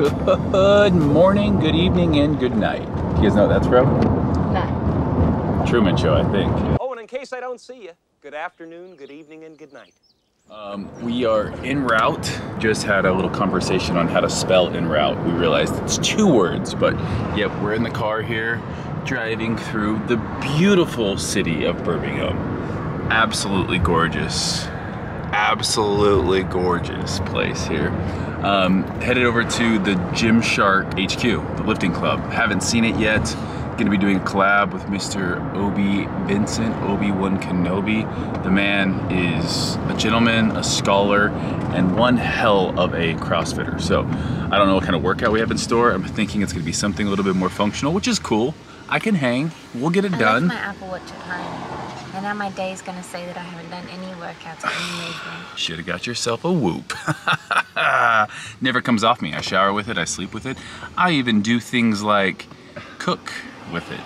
Good morning, good evening, and good night. You guys know what that's from? No. Truman Show, I think. Oh, and in case I don't see you, good afternoon, good evening, and good night. Um, we are en route. Just had a little conversation on how to spell en route. We realized it's two words, but yep, we're in the car here, driving through the beautiful city of Birmingham. Absolutely gorgeous. Absolutely gorgeous place here. Um, headed over to the Gymshark HQ, the lifting club. Haven't seen it yet. Gonna be doing a collab with Mr. Obi Vincent, Obi-Wan Kenobi. The man is a gentleman, a scholar, and one hell of a CrossFitter. So I don't know what kind of workout we have in store. I'm thinking it's gonna be something a little bit more functional, which is cool. I can hang, we'll get it I done. my Apple Watch at home. And now my day is going to say that I haven't done any workouts or. Should have got yourself a whoop. Never comes off me. I shower with it, I sleep with it. I even do things like cook with it.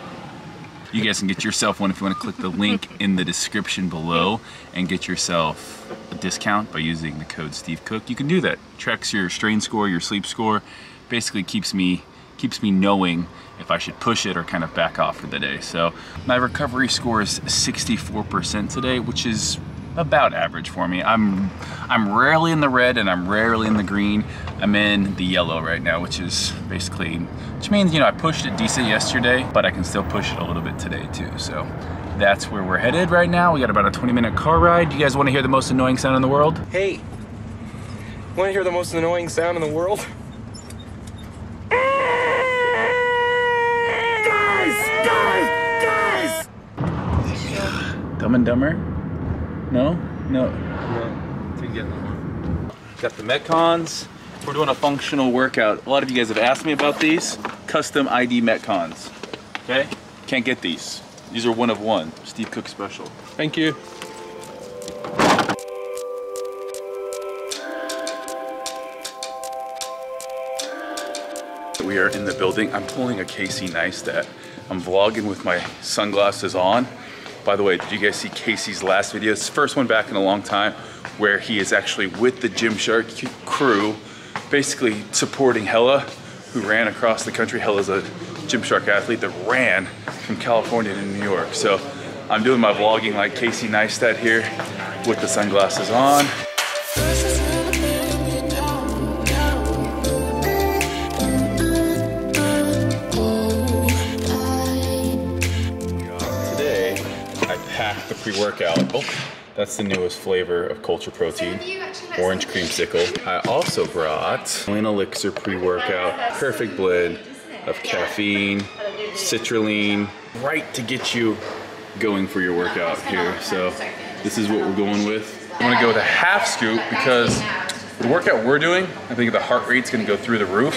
You guys can get yourself one if you want to click the link in the description below and get yourself a discount by using the code Steve Cook. You can do that. Tracks your strain score, your sleep score. Basically keeps me keeps me knowing if I should push it or kind of back off for the day. So my recovery score is 64% today, which is about average for me. I'm I'm rarely in the red and I'm rarely in the green. I'm in the yellow right now, which is basically which means you know I pushed it decent yesterday, but I can still push it a little bit today too. So that's where we're headed right now. We got about a 20 minute car ride. You guys want to hear the most annoying sound in the world? Hey, want to hear the most annoying sound in the world? Dumb and Dumber? No? No. Got the Metcons. We're doing a functional workout. A lot of you guys have asked me about these. Custom ID Metcons. Okay? Can't get these. These are one of one. Steve Cook special. Thank you. We are in the building. I'm pulling a Casey Neistat. I'm vlogging with my sunglasses on. By the way, did you guys see Casey's last video? It's the first one back in a long time where he is actually with the Gymshark crew, basically supporting Hella, who ran across the country. Hella's a Gymshark athlete that ran from California to New York. So I'm doing my vlogging like Casey Neistat here with the sunglasses on. I packed the pre-workout. Oh, that's the newest flavor of Culture Protein, orange creamsicle. I also brought Plain Elixir pre-workout, perfect blend of caffeine, citrulline, right to get you going for your workout here. So this is what we're going with. I'm gonna go with a half scoop because the workout we're doing, I think the heart rate's gonna go through the roof.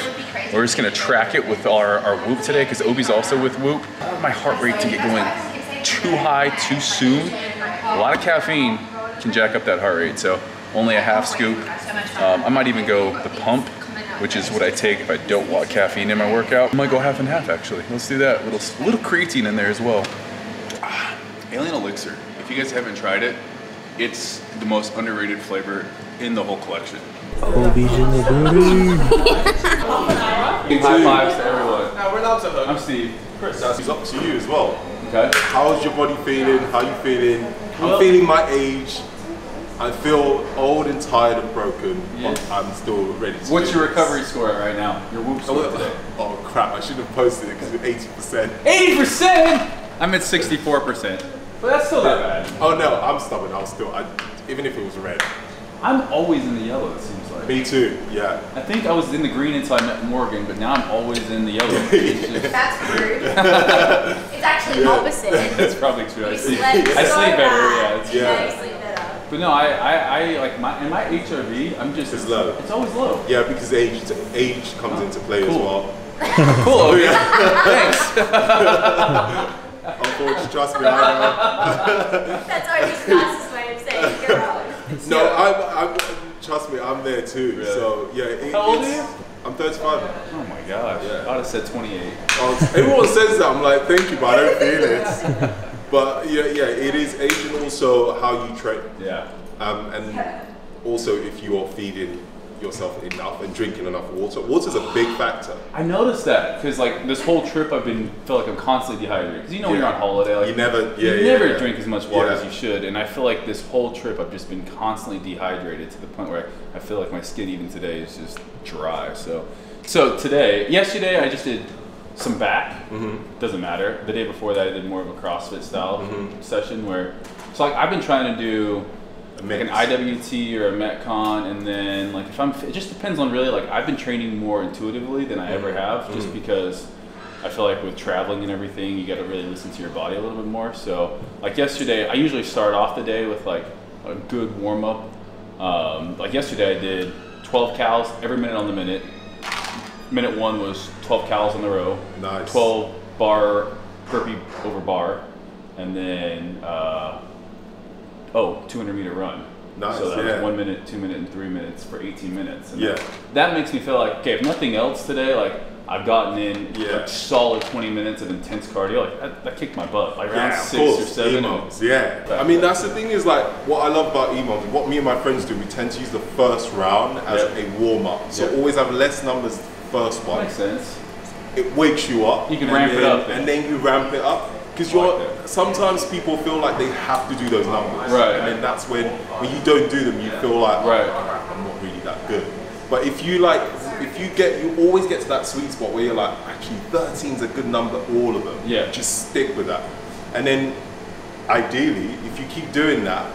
We're just gonna track it with our, our Whoop today because Obi's also with Whoop. I want my heart rate to get going too high too soon. A lot of caffeine can jack up that heart rate, so only a half scoop. Um, I might even go the pump, which is what I take if I don't want caffeine in my workout. I might go half and half actually. Let's do that. Little, little creatine in there as well. Ah, Alien Elixir. If you guys haven't tried it, it's the most underrated flavor in the whole collection. Obi's in the building. High fives to everyone. Now we're allowed to hug. I'm Steve. Chris, it's up to you as well. Okay. How's your body feeling? How you feeling? I'm feeling my age. I feel old and tired and broken, Yeah. but I'm still ready to What's do your this. recovery score at right now? Your whoop score oh, today? Oh crap, I should have posted it because it's 80%. 80%! I'm at 64%. But that's still not bad. Oh no, I'm stubborn. I'll still, I, even if it was red. I'm always in the yellow, it seems like. Me too, yeah. I think I was in the green until I met Morgan, but now I'm always in the yellow. It's That's rude. it's actually opposite. That's probably true. I sleep, slept I so sleep better, yeah. It's, Yeah. Yeah, you sleep better. But no, I, I, I like my, and my HRV, I'm just, It's low. It's always low. Yeah, because age, age comes into play as well. Cool, Yeah. Thanks. Unfortunately, trust me, I know. That's Obi's nicest way of saying girl. No, I'm, I'm, trust me, I'm there too. So yeah, it, How old are you? I'm 35. Oh my gosh. Yeah. I would have said 28. Oh, everyone says that. I'm like, thank you, but I don't feel it. But yeah, yeah, it is age and also how you train, Yeah. um, and also if you are feeding yourself enough and drinking enough water. Water's a big factor. I noticed that because like this whole trip, I've been feel like I'm constantly dehydrated. Because you know when you're on holiday, like You never- yeah, you yeah, never yeah. drink as much water Yeah. as you should, and I feel like this whole trip I've just been constantly dehydrated to the point where I feel like my skin even today is just dry. So, so today, yesterday I just did some back. Mm-hmm. Doesn't matter. The day before that I did more of a CrossFit style Mm-hmm. session where so like I've been trying to do like an. IWT or a Metcon, and then like if I'm, it just depends on really like I've been training more intuitively than I ever have, just because I feel like with traveling and everything, you got to really listen to your body a little bit more. So like yesterday, I usually start off the day with like a good warm up. Um, like yesterday, I did 12 cals every minute on the minute. Minute one was 12 cals on the row. Nice. 12 bar burpee over bar, and then. Uh, oh, 200 meter run. Nice, So that yeah. was one minute, two minute, and three minutes for 18 minutes. And Yeah. that, that makes me feel like, okay, if nothing else today, like I've gotten in Yeah. like solid 20 minutes of intense cardio. Like that, that kicked my butt. Like around Yeah, six or seven. EMOMs, yeah. I mean, that's the thing is like what I love about EMOMs, what me and my friends do, we tend to use the first round as Yeah. a warm up. So Yeah. always have less numbers first one. makes sense. It wakes you up. You can ramp it up then. And then you ramp it up. Because you're that. sometimes people feel like they have to do those numbers. Right. And then that's when when you don't do them you feel like Right. "Oh, I'm not really that good. But if you like if you get you always get to that sweet spot where you're like, actually 13 is a good number, all of them. Yeah. Just stick with that. And then ideally, if you keep doing that,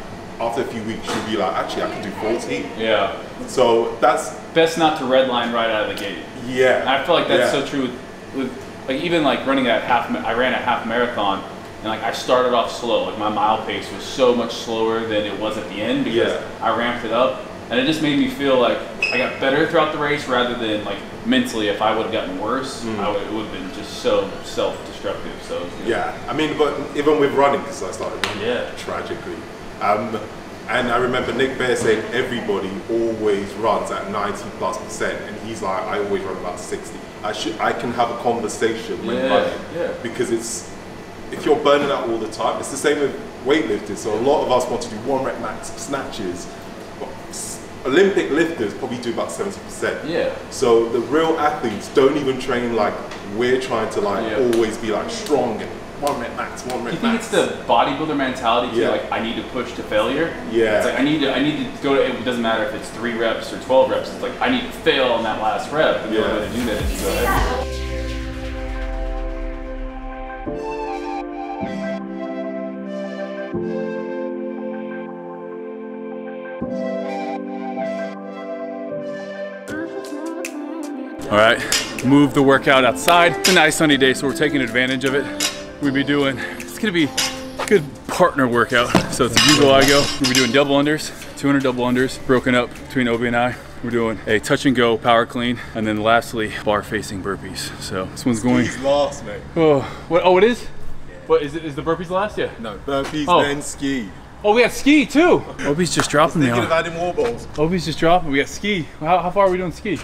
after a few weeks you'll be like, actually I can do 14. Yeah. So that's Best not to redline right out of the gate. yeah. I feel like that's Yeah. so true with, with like even like running that half. I ran a half marathon, and like I started off slow. Like my mile pace was so much slower than it was at the end because Yeah. I ramped it up, and it just made me feel like I got better throughout the race rather than like mentally. If I would have gotten worse, I would, it would have been just so self-destructive. So. Mm. Yeah, I mean, but even with running, because I started running Yeah. tragically. Um, and I remember Nick Bare saying everybody always runs at 90 plus percent, and he's like, I always run about 60. I should, I can have a conversation when Yeah, running yeah. because it's if you're burning out all the time, it's the same with weightlifting. So a lot of us want to do one rep max snatches, but Olympic lifters probably do about 70 percent. Yeah. So the real athletes don't even train like we're trying to like Yeah. always be like strong and one rep max, one Do rep you think max. it's the bodybuilder mentality too? Yeah. Like I need to push to failure. Yeah. It's like I need to I need to go to it doesn't matter if it's three reps or twelve reps. It's like I need to fail on that last rep. And the only Yeah. way to do that is you go ahead. All right, move the workout outside. It's a nice sunny day, so we're taking advantage of it. We'll be doing, it's gonna be a good partner workout. So it's a you go, I go. We'll be doing double unders, 200 double unders, broken up between Obi and I. We're doing a touch and go power clean, and then lastly, bar facing burpees. So this one's going, He's last, mate. oh, what, oh it is? What, is it, is the burpees last? Yeah. No, burpees, Oh. then ski. Oh, we got ski too. Obi's just dropping me Thinking of adding wall balls. Obi's just dropping. We got ski. How, how far are we doing ski?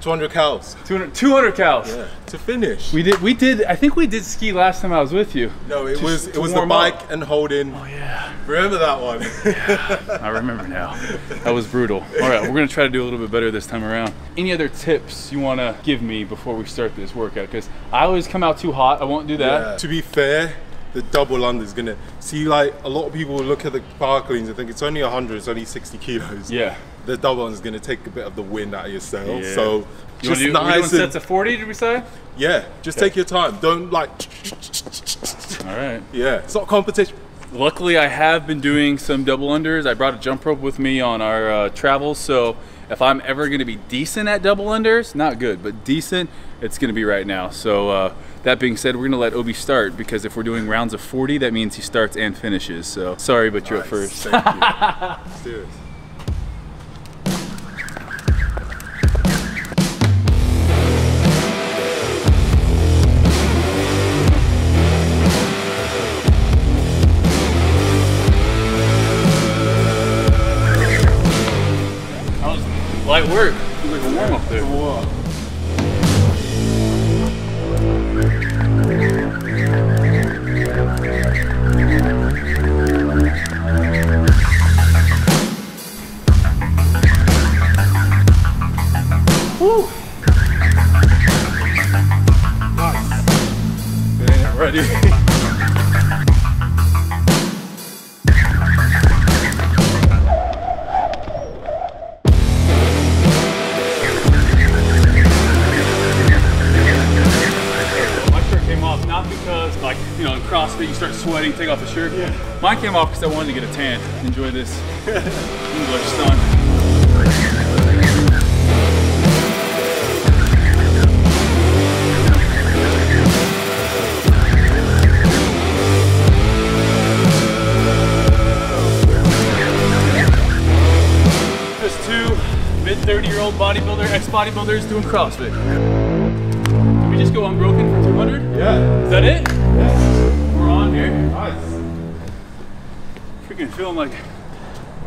200 cals. 200, 200 cals. Yeah. To finish. We did. We did. I think we did ski last time I was with you. no, it Just was it was the warm up. and holding. Oh yeah, Remember that one? I remember now. That was brutal. All right, we're gonna try to do a little bit better this time around. Any other tips you want to give me before we start this workout? Because I always come out too hot. I won't do that. To be fair, the double under is gonna see like a lot of people look at the cleans and think it's only 100, it's only 60 kilos. Yeah. The double under is gonna take a bit of the wind out of your sail. Yeah. So You just do we doing and, sets of 40? Did we say? yeah, just Okay. take your time. Don't like All right. yeah. It's not competition. Luckily, I have been doing some double unders. I brought a jump rope with me on our uh, travels, so if I'm ever going to be decent at double unders, not good, but decent, it's going to be right now. So uh, that being said, we're going to let Obi start because if we're doing rounds of 40, that means he starts and finishes. So sorry, but you're up first. Thank you. Let's do. Sweating, take off the shirt. Mine came off because I wanted to get a tan. Enjoy this English sun. Just two mid 30 year old bodybuilder, ex bodybuilders doing CrossFit. Can we just go unbroken for 200? Yeah. Is that it? Here. Nice. Freaking feeling like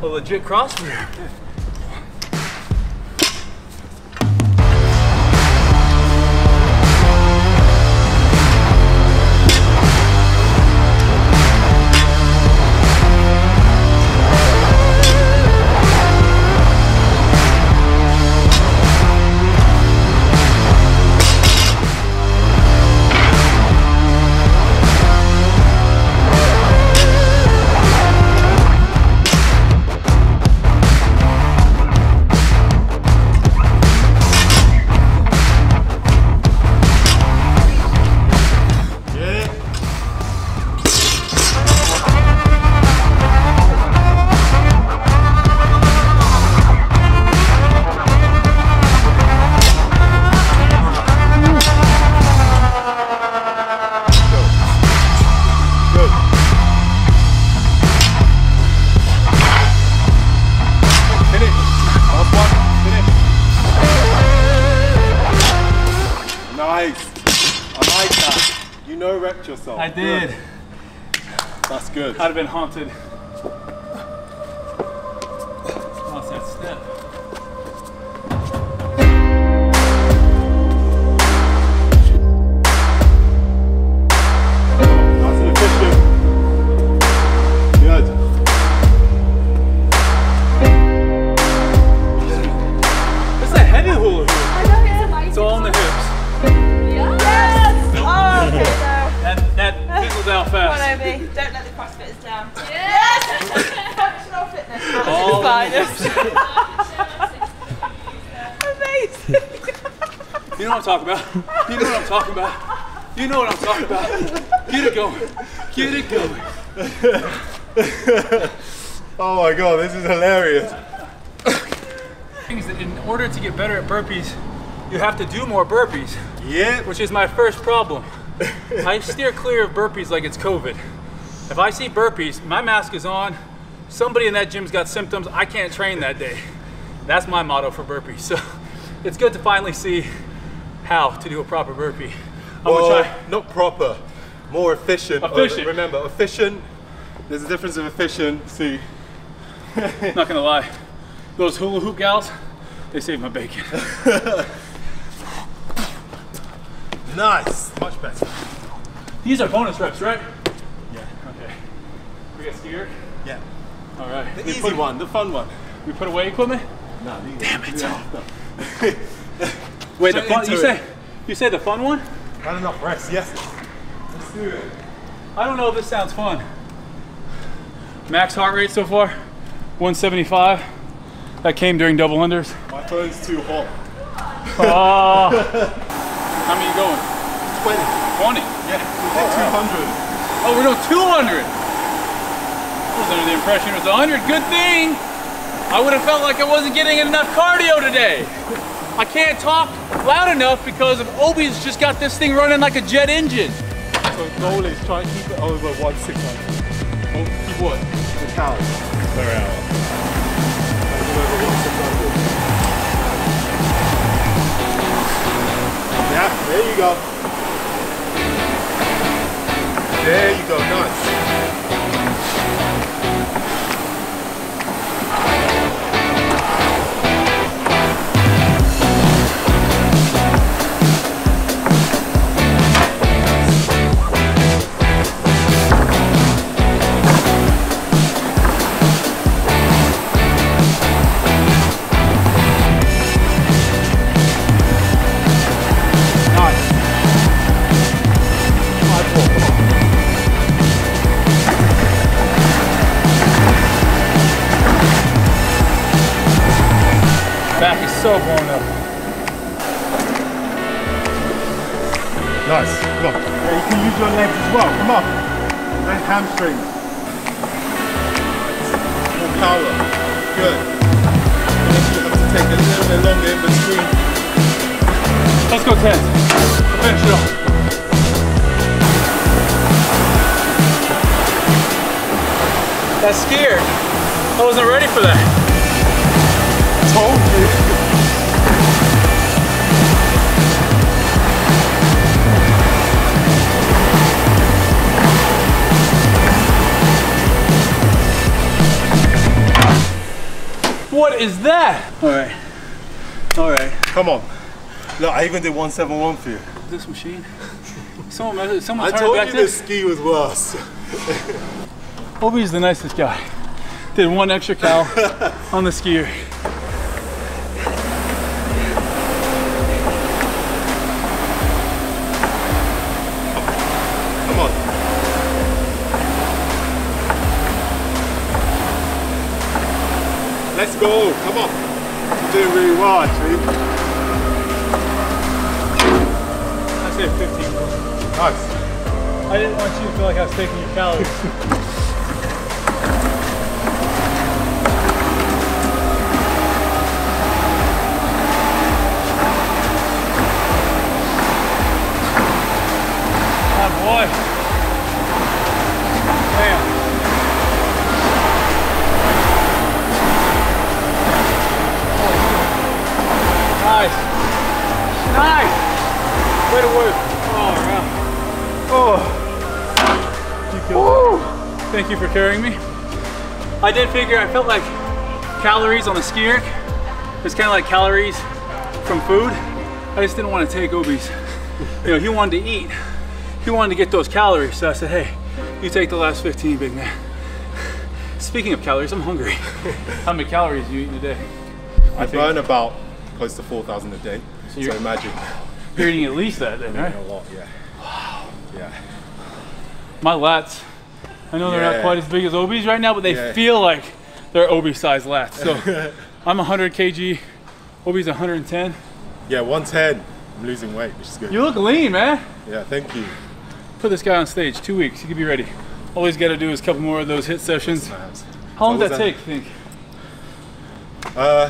a legit CrossFitter. I did. That's good. I'd have been haunted. All in the It's Amazing. You know what I'm talking about. You know what I'm talking about. You know what I'm talking about. Get it going. Get it going. Oh my god, this is hilarious. Things that in order to get better at burpees, you have to do more burpees, Yeah. which is my first problem. I steer clear of burpees like it's COVID. If I see burpees, my mask is on, somebody in that gym's got symptoms, I can't train that day. That's my motto for burpees. So it's good to finally see how to do a proper burpee. I'm Well, gonna try. not proper. More efficient. Oh, efficient. Remember, efficient. There's a difference of efficiency. Not gonna lie, those hula hoop gals, they saved my bacon. Nice. Much better. These are bonus reps, right? Yeah. Okay. We got scared. Yeah. All right. The we easy put, one, the fun one. We put away equipment. No, Damn it. Wait, the fun. You it. say, you say the fun one? Not enough rest, yes. Let's do it. I don't know if this sounds fun. Max heart rate so far, 175. That came during double unders. My phone's too hot. Ah. How many you going? 20. 20. Yeah, we did 200. Oh, we're doing 200. Was under the impression it was 100. Good thing. I would have felt like I wasn't getting enough cardio today. I can't talk loud enough because of Obi's just got this thing running like a jet engine. So the goal is try and keep it over 1 600 Oh, keep what? the calories per hour. Like over 1 600. Yeah, there you go. There you go, nice. In between. Let's go 10. Finish it off. That skier. I wasn't ready for that. Told you. What is that? All right. All right. Come on. Look, I even did 171 for you. This machine. Someone, someone I told you to the ski was worse. Obi's the nicest guy. Did one extra cal on the skier. Come on. Let's go. Come on. Doing really well, actually. I say 15. Nice. I didn't want you to feel like I was taking your calories. Ah, boy. Nice. Way to work. Oh, yeah. Oh. You Thank you for carrying me. I did figure, I felt like calories on the skier is kind of like calories from food. I just didn't want to take Obi's. You know, he wanted to eat. He wanted to get those calories. So I said, hey, you take the last 15, big man. Speaking of calories, I'm hungry. How many calories do you eat in a day? I burn about close to 4,000 a day. So, you're- imagine. You're eating at least that then, right? A lot, yeah. Wow. Yeah. My lats, I know they're not quite as big as Obi's right now, but they Yeah. feel like they're Obi sized lats. So I'm 100 kg, Obi's 110. Yeah, 110. I'm losing weight, which is good. You look lean, man. Yeah, thank you. Put this guy on stage, two weeks, he could be ready. All he's got to do is a couple more of those HIIT sessions. How long does that take, think? Uh,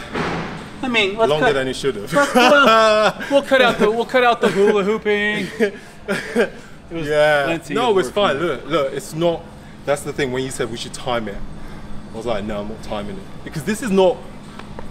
I mean, longer cut, than it should have. we'll, we'll cut out the we'll cut out the hula hooping. It was yeah. plenty No, it's fine. Look, look, it's not. That's the thing. When you said we should time it, I was like, no, I'm not timing it because this is not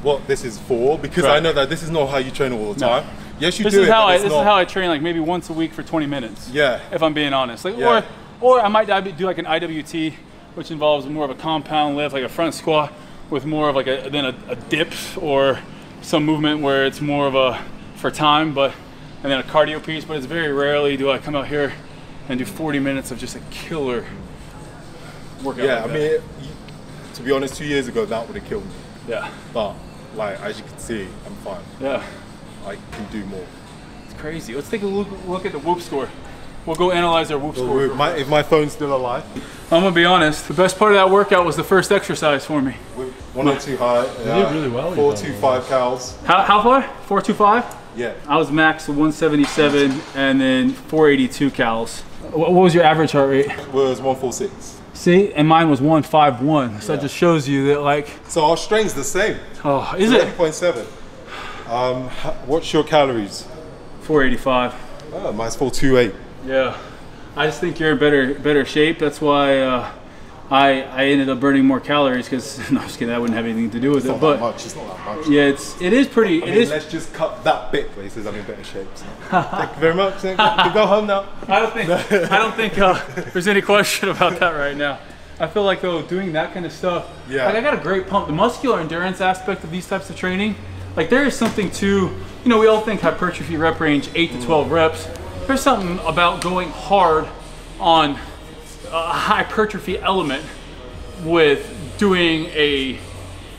what this is for. Because I know that this is not how you train all the No. time. Yes, you This do is it. how I this not, is how I train like maybe once a week for 20 minutes. Yeah. If I'm being honest, like Yeah. or or I might do like an IWT, which involves more of a compound lift, like a front squat, with more of like a then a, a dip or some movement where it's more of a for time, but and then a cardio piece. But it's very rarely do I come out here and do 40 minutes of just a killer workout. Yeah, like I mean, it, to be honest, two years ago that would have killed me. yeah, But like as you can see, I'm fine. yeah, I can do more. it's crazy. Let's take a look look at the whoop score. We'll go analyze our whoop score. If my, if my phone's still alive, I'm gonna be honest. The best part of that workout was the first exercise for me. with one or two high. Yeah, really well, you Four, thought. two, five cals. How, how far? 425? Yeah. I was max 177 and then 482 cals. What, what was your average heart rate? It Was one four six. See, and mine was 151. So that just shows you that, like, So our strength's the same. oh, is it? 11.7. Um, what's your calories? 485. Oh, mine's 428. Yeah. I just think you're in better better shape. That's why uh, I I ended up burning more calories because no, I'm just kidding. That wouldn't have anything to do with It's it. not But that much. It's not that much. yeah, it's it is pretty. I It mean, is. let's just cut that bit, but he says I'm in better shape. So. Thank you very much. You go home now. I don't think I don't think uh, there's any question about that right now. I feel like though doing that kind of stuff, Yeah. like I got a great pump. The muscular endurance aspect of these types of training, like there is something to, you know, we all think hypertrophy rep range eight to twelve reps. There's something about going hard on a hypertrophy element with doing a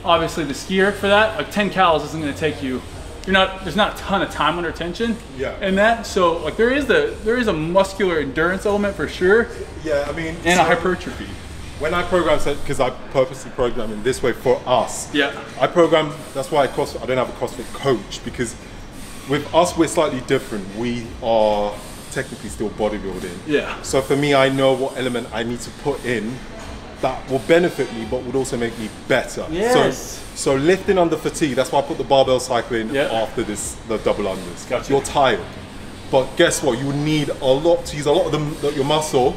obviously the skier for that. Like 10 cals isn't going to take you. You're not. There's not a ton of time under tension. Yeah. And that. So like there is the there is a muscular endurance element for sure, Yeah, I mean, and so a hypertrophy. when I program, because I purposely program in this way for us. Yeah. I program. That's why I cross. I don't have a CrossFit coach because with us we're slightly different. We are technically still bodybuilding. Yeah. So for me, I know what element I need to put in that will benefit me, but would also make me better. Yes. So, so lifting under fatigue. That's why I put the barbell cycle in after this, the double unders. Gotcha. You're tired, but guess what? You need a lot to use a lot of the, the, your muscle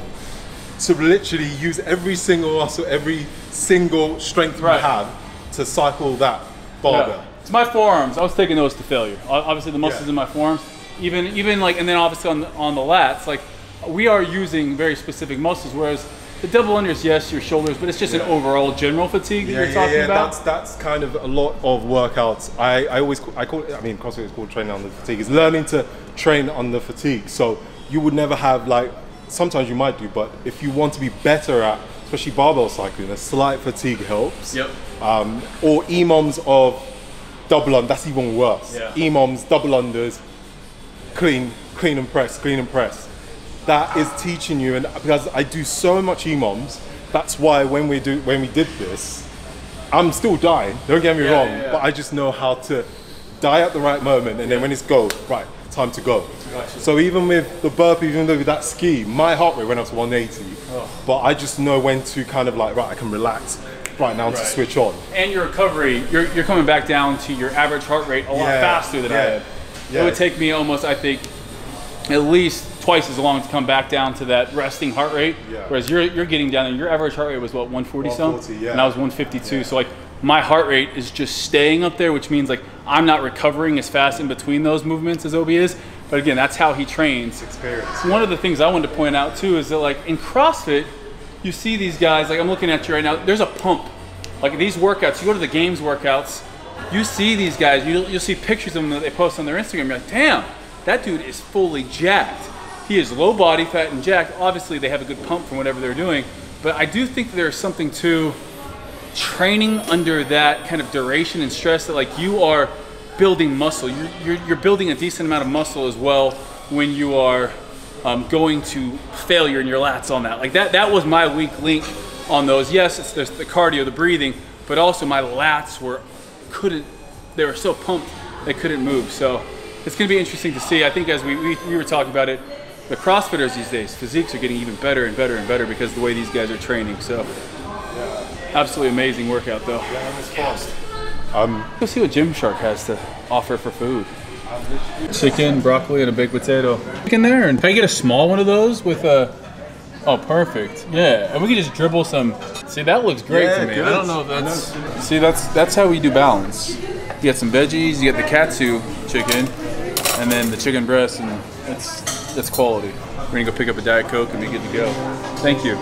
to literally use every single muscle, every single strength Right. you have to cycle that barbell. Yeah. It's my forearms. I was taking those to failure. Obviously, the muscles Yeah. in my forearms, even even like, and then obviously on the, on the lats, like we are using very specific muscles. Whereas the double unders, yes, your shoulders, but it's just an overall general fatigue that Yeah, you're yeah, talking yeah. about. That's that's kind of a lot of workouts. I, I always I call it, I mean CrossFit is called training on the fatigue. It's learning to train on the fatigue. So you would never have like sometimes you might do, but if you want to be better at especially barbell cycling, a slight fatigue helps. Yep. Um, or EMOMs of double under. That's even worse. Yeah. EMOMs, double unders, clean, clean and press, clean and press. That is teaching you, and because I do so much EMOMs, that's why when we do when we did this, I'm still dying. Don't get me Yeah, wrong, yeah, but I just know how to die at the right moment, and then when it's go, right, time to go. So even with the burpee, even though with that ski, my heart rate went up to 180, Oh. but I just know when to kind of like right, I can relax right now to switch on. and your recovery, you're, you're coming back down to your average heart rate a lot Yeah, faster than I yeah, had. yeah. It would take me almost, I think, at least twice as long to come back down to that resting heart rate. Yeah. Whereas you're you're getting down there. Your average heart rate was what 140 some, yeah. and I was 152. So like my heart rate is just staying up there, which means like I'm not recovering as fast in between those movements as Obi is. But again, that's how he trains. Experience. One of the things I wanted to point out too is that like in CrossFit, you see these guys, like I'm looking at you right now, there's a pump. Like these workouts, you go to the games workouts, you see these guys, you'll, you'll see pictures of them that they post on their Instagram, you're like, damn, that dude is fully jacked. He is low body fat and jacked. Obviously they have a good pump from whatever they're doing, but I do think there's something to training under that kind of duration and stress that like you are building muscle. You're, you're, you're building a decent amount of muscle as well when you are um, going to failure in your lats on that. Like that, that was my weak link on those. Yes, it's the, the cardio, the breathing, but also my lats were couldn't. They were so pumped they couldn't move. So it's going to be interesting to see. I think as we, we, we were talking about it, the CrossFitters these days, physiques are getting even better and better and better because of the way these guys are training. So absolutely amazing workout though. Um, Let's see what Gymshark has to offer for food. Chicken, broccoli, and a baked potato. Chicken there, and can I get a small one of those with a? Oh, perfect. Yeah, and we can just dribble some. See, that looks great Yeah, to me. good. I don't know if that's. See, that's that's how we do balance. You get some veggies, you get the katsu chicken, and then the chicken breast, and that's that's quality. We're gonna go pick up a diet coke and be good to go. Thank you.